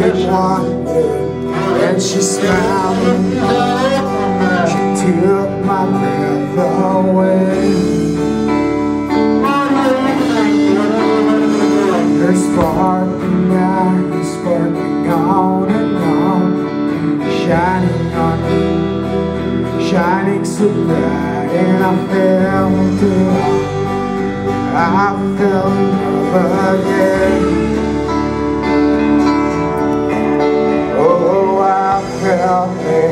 took one and she smiled. She took my breath away. Her sparkling eyes sparkling on and on, shining on me, shining so bright, and I felt it. I fell in love again I fell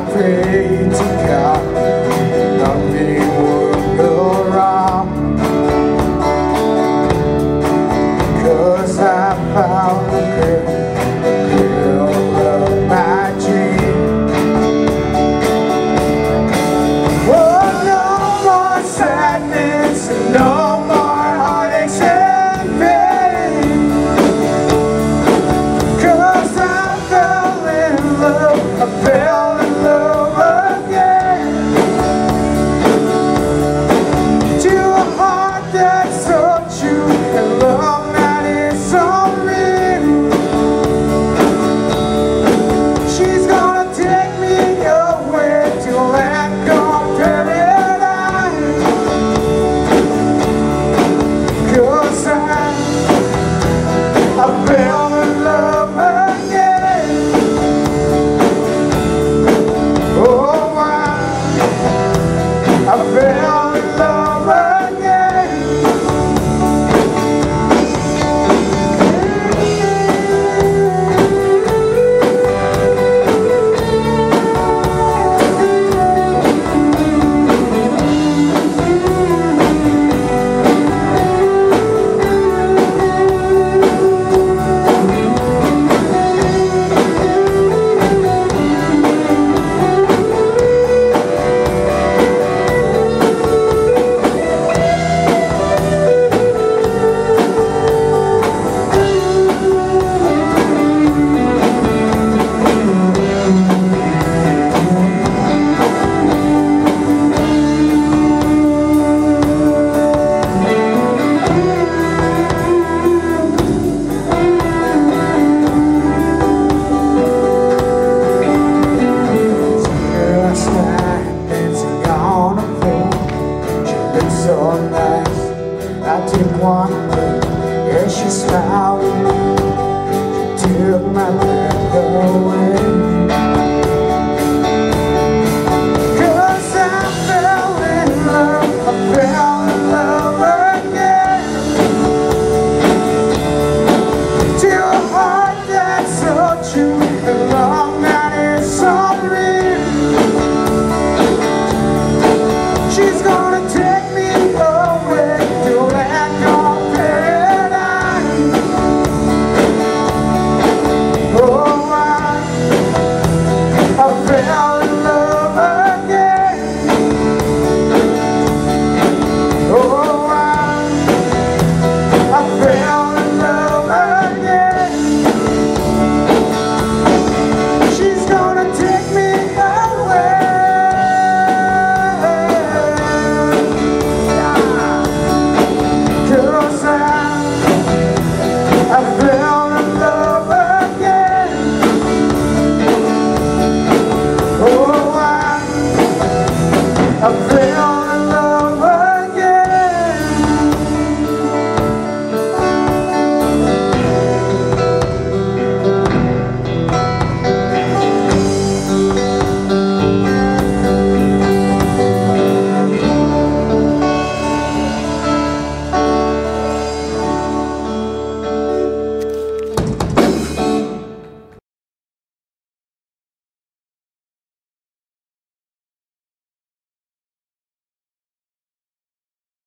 pray to God nothing will go wrong Cause I found the girl took my breath away. I